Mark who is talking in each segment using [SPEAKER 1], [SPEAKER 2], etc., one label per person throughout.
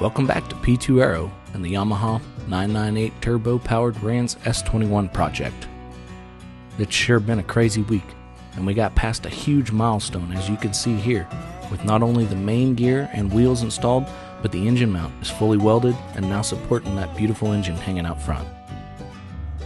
[SPEAKER 1] Welcome back to P2 Aero and the Yamaha 998 turbo powered Rans S21 project. It's sure been a crazy week, and we got past a huge milestone as you can see here, with not only the main gear and wheels installed, but the engine mount is fully welded and now supporting that beautiful engine hanging out front.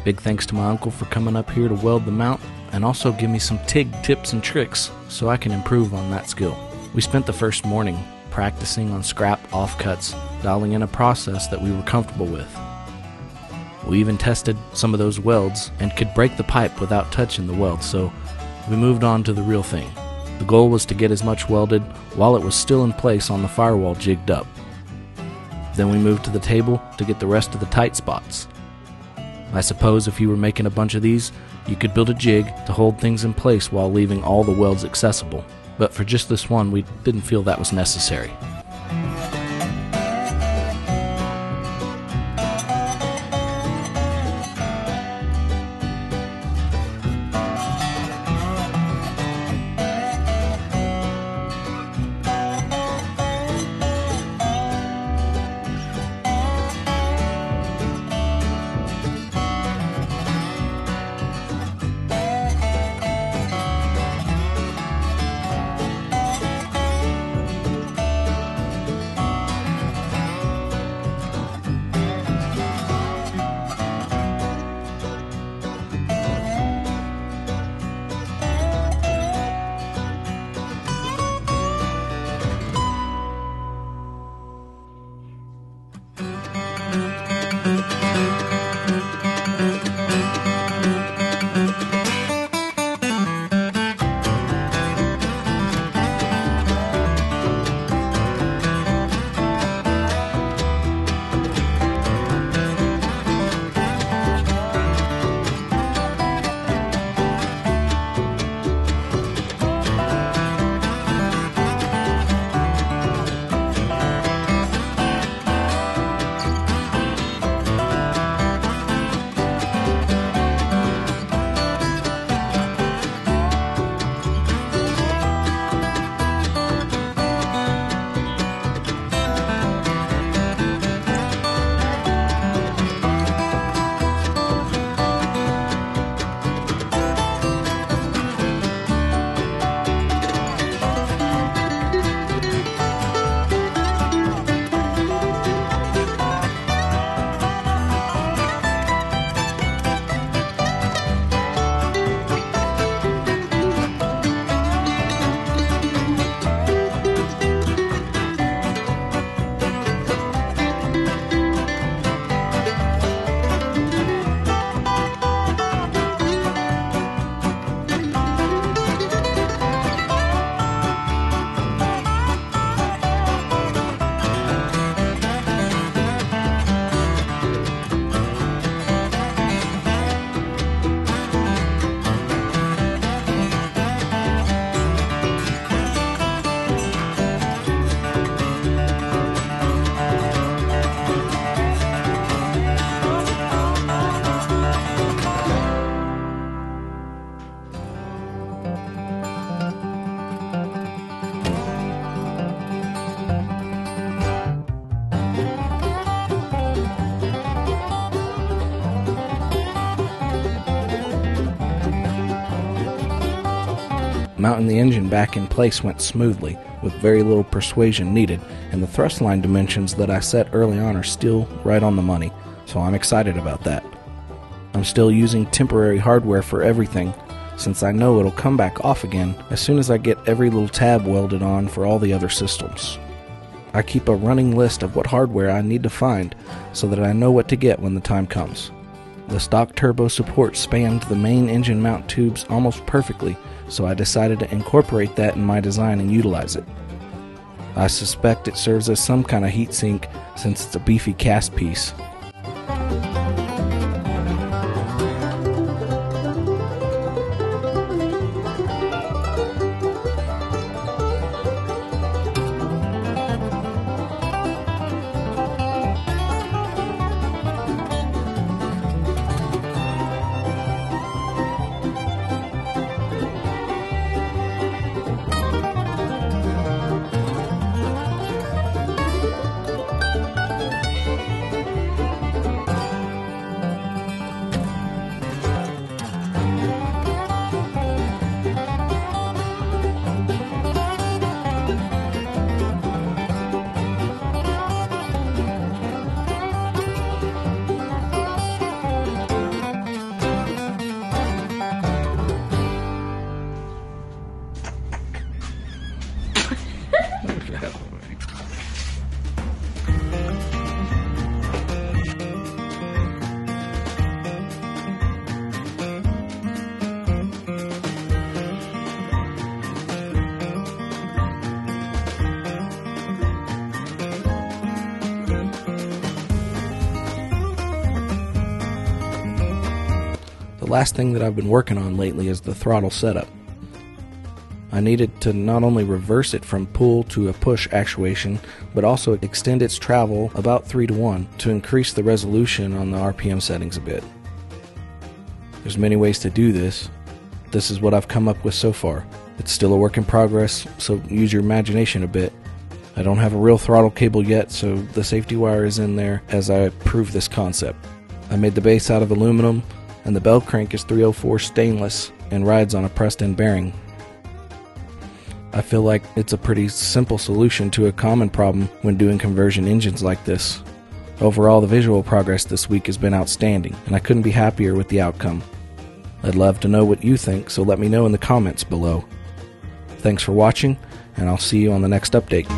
[SPEAKER 1] Big thanks to my uncle for coming up here to weld the mount and also give me some TIG tips and tricks so I can improve on that skill. We spent the first morning practicing on scrap offcuts, dialing in a process that we were comfortable with. We even tested some of those welds and could break the pipe without touching the weld, so we moved on to the real thing. The goal was to get as much welded while it was still in place on the firewall jigged up. Then we moved to the table to get the rest of the tight spots. I suppose if you were making a bunch of these, you could build a jig to hold things in place while leaving all the welds accessible but for just this one, we didn't feel that was necessary. Mounting the engine back in place went smoothly, with very little persuasion needed, and the thrust line dimensions that I set early on are still right on the money, so I'm excited about that. I'm still using temporary hardware for everything, since I know it'll come back off again as soon as I get every little tab welded on for all the other systems. I keep a running list of what hardware I need to find so that I know what to get when the time comes. The stock turbo support spanned the main engine mount tubes almost perfectly, so I decided to incorporate that in my design and utilize it. I suspect it serves as some kind of heat sink since it's a beefy cast piece, The last thing that I've been working on lately is the throttle setup. I needed to not only reverse it from pull to a push actuation, but also extend its travel about 3 to 1 to increase the resolution on the RPM settings a bit. There's many ways to do this. This is what I've come up with so far. It's still a work in progress, so use your imagination a bit. I don't have a real throttle cable yet, so the safety wire is in there as I prove this concept. I made the base out of aluminum, and the bell crank is 304 stainless and rides on a pressed in bearing I feel like it's a pretty simple solution to a common problem when doing conversion engines like this. Overall, the visual progress this week has been outstanding, and I couldn't be happier with the outcome. I'd love to know what you think, so let me know in the comments below. Thanks for watching, and I'll see you on the next update.